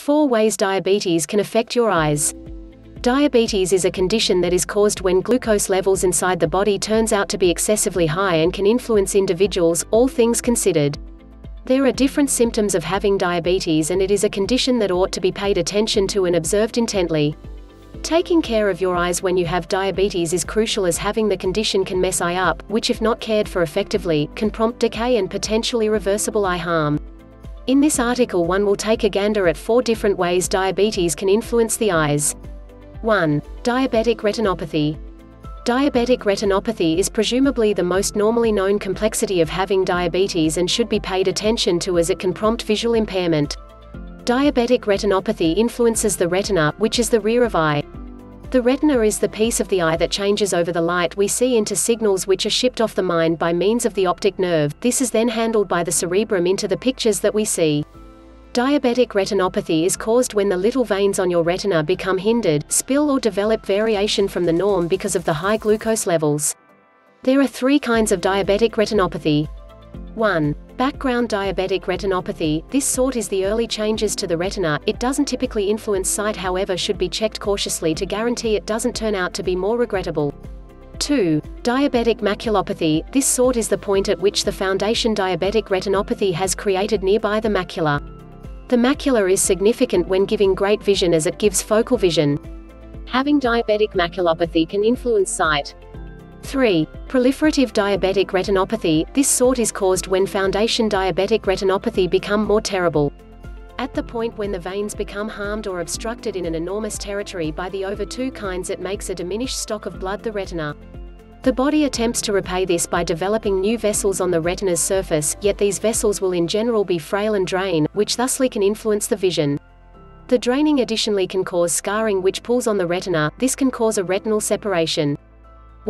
4 ways diabetes can affect your eyes. Diabetes is a condition that is caused when glucose levels inside the body turns out to be excessively high and can influence individuals, all things considered. There are different symptoms of having diabetes and it is a condition that ought to be paid attention to and observed intently. Taking care of your eyes when you have diabetes is crucial as having the condition can mess eye up, which if not cared for effectively, can prompt decay and potentially reversible eye harm. In this article one will take a gander at four different ways diabetes can influence the eyes. 1. Diabetic retinopathy. Diabetic retinopathy is presumably the most normally known complexity of having diabetes and should be paid attention to as it can prompt visual impairment. Diabetic retinopathy influences the retina, which is the rear of eye. The retina is the piece of the eye that changes over the light we see into signals which are shipped off the mind by means of the optic nerve, this is then handled by the cerebrum into the pictures that we see. Diabetic retinopathy is caused when the little veins on your retina become hindered, spill or develop variation from the norm because of the high glucose levels. There are three kinds of diabetic retinopathy. 1. Background diabetic retinopathy, this sort is the early changes to the retina, it doesn't typically influence sight however should be checked cautiously to guarantee it doesn't turn out to be more regrettable. 2. Diabetic maculopathy, this sort is the point at which the foundation diabetic retinopathy has created nearby the macula. The macula is significant when giving great vision as it gives focal vision. Having diabetic maculopathy can influence sight. 3. Proliferative diabetic retinopathy, this sort is caused when foundation diabetic retinopathy become more terrible. At the point when the veins become harmed or obstructed in an enormous territory by the over two kinds it makes a diminished stock of blood the retina. The body attempts to repay this by developing new vessels on the retina's surface, yet these vessels will in general be frail and drain, which thusly can influence the vision. The draining additionally can cause scarring which pulls on the retina, this can cause a retinal separation.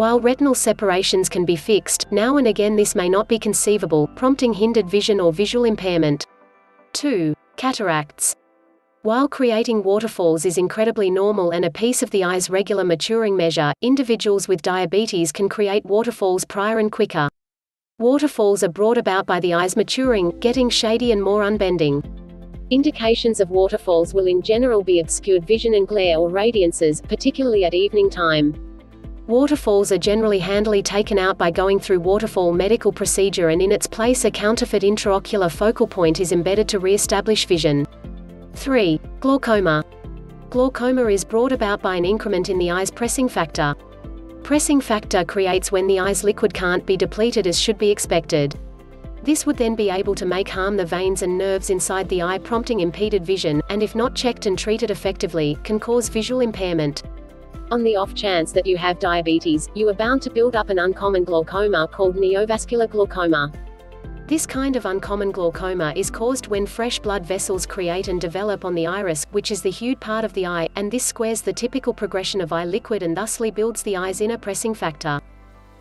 While retinal separations can be fixed, now and again this may not be conceivable, prompting hindered vision or visual impairment. 2. Cataracts. While creating waterfalls is incredibly normal and a piece of the eye's regular maturing measure, individuals with diabetes can create waterfalls prior and quicker. Waterfalls are brought about by the eyes maturing, getting shady and more unbending. Indications of waterfalls will in general be obscured vision and glare or radiances, particularly at evening time. Waterfalls are generally handily taken out by going through waterfall medical procedure and in its place a counterfeit intraocular focal point is embedded to re-establish vision. 3. Glaucoma. Glaucoma is brought about by an increment in the eye's pressing factor. Pressing factor creates when the eye's liquid can't be depleted as should be expected. This would then be able to make harm the veins and nerves inside the eye prompting impeded vision, and if not checked and treated effectively, can cause visual impairment. On the off chance that you have diabetes, you are bound to build up an uncommon glaucoma called neovascular glaucoma. This kind of uncommon glaucoma is caused when fresh blood vessels create and develop on the iris, which is the hued part of the eye, and this squares the typical progression of eye liquid and thusly builds the eye's inner pressing factor.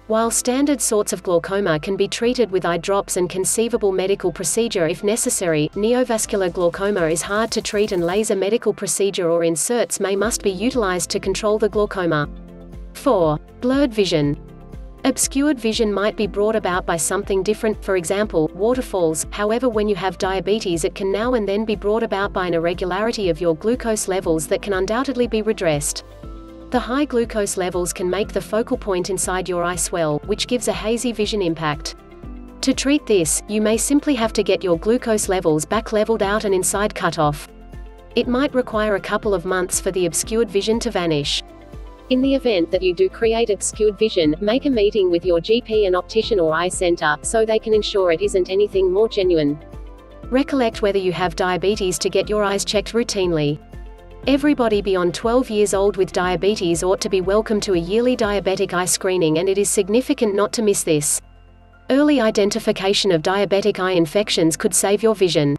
While standard sorts of glaucoma can be treated with eye drops and conceivable medical procedure if necessary, neovascular glaucoma is hard to treat and laser medical procedure or inserts may must be utilized to control the glaucoma. 4. Blurred vision. Obscured vision might be brought about by something different, for example, waterfalls, however when you have diabetes it can now and then be brought about by an irregularity of your glucose levels that can undoubtedly be redressed. The high glucose levels can make the focal point inside your eye swell, which gives a hazy vision impact. To treat this, you may simply have to get your glucose levels back leveled out and inside cut off. It might require a couple of months for the obscured vision to vanish. In the event that you do create obscured vision, make a meeting with your GP and optician or eye center, so they can ensure it isn't anything more genuine. Recollect whether you have diabetes to get your eyes checked routinely. Everybody beyond 12 years old with diabetes ought to be welcome to a yearly diabetic eye screening and it is significant not to miss this. Early identification of diabetic eye infections could save your vision.